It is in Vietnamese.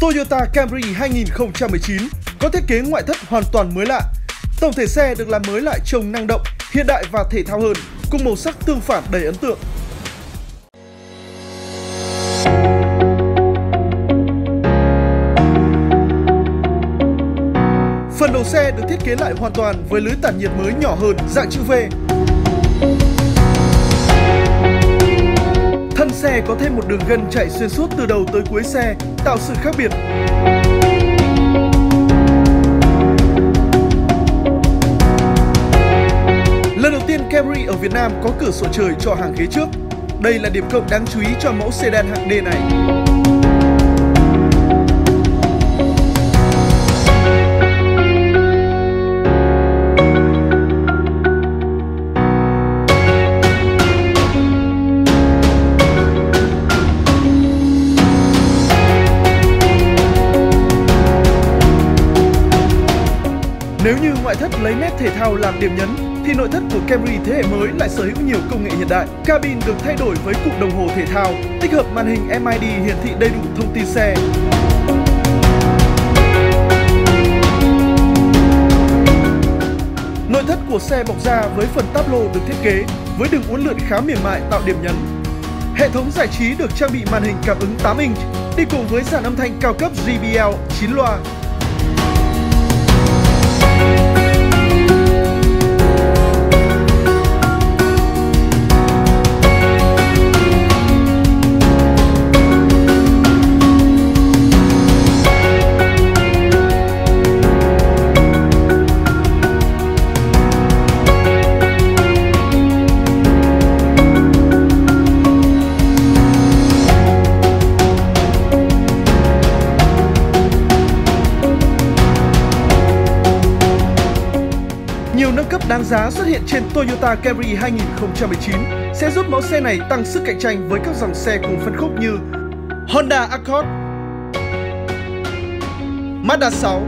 Toyota Camry 2019 có thiết kế ngoại thất hoàn toàn mới lạ. Tổng thể xe được làm mới lại trông năng động, hiện đại và thể thao hơn, cùng màu sắc tương phản đầy ấn tượng. Phần đầu xe được thiết kế lại hoàn toàn với lưới tản nhiệt mới nhỏ hơn, dạng chữ V. xe có thêm một đường gân chạy xuyên suốt từ đầu tới cuối xe, tạo sự khác biệt. Lần đầu tiên Camry ở Việt Nam có cửa sổ trời cho hàng ghế trước. Đây là điểm cộng đáng chú ý cho mẫu sedan hạng D này. Nếu như ngoại thất lấy nét thể thao làm điểm nhấn, thì nội thất của Camry thế hệ mới lại sở hữu nhiều công nghệ hiện đại. Cabin được thay đổi với cụm đồng hồ thể thao, tích hợp màn hình MID hiển thị đầy đủ thông tin xe. Nội thất của xe bọc da với phần táp lô được thiết kế với đường uốn lượn khá mềm mại tạo điểm nhấn. Hệ thống giải trí được trang bị màn hình cảm ứng 8 inch đi cùng với dàn âm thanh cao cấp JBL 9 loa Nhiều nâng cấp đáng giá xuất hiện trên Toyota Camry 2019 sẽ giúp mẫu xe này tăng sức cạnh tranh với các dòng xe cùng phân khúc như Honda Accord, Mazda 6,